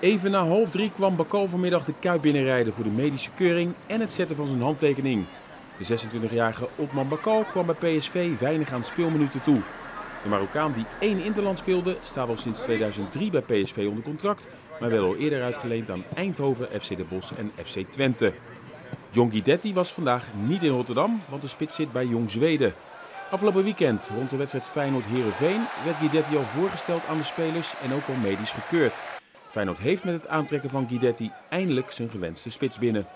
Even na half drie kwam Bakal vanmiddag de Kuip binnenrijden voor de medische keuring en het zetten van zijn handtekening. De 26-jarige Otman Bakal kwam bij PSV weinig aan speelminuten toe. De Marokkaan die één interland speelde, staat al sinds 2003 bij PSV onder contract, maar wel al eerder uitgeleend aan Eindhoven, FC De Bosch en FC Twente. John Guidetti was vandaag niet in Rotterdam, want de spits zit bij Jong Zweden. Afgelopen weekend, rond de wedstrijd Feyenoord-Herenveen, werd Guidetti al voorgesteld aan de spelers en ook al medisch gekeurd. Feyenoord heeft met het aantrekken van Guidetti eindelijk zijn gewenste spits binnen.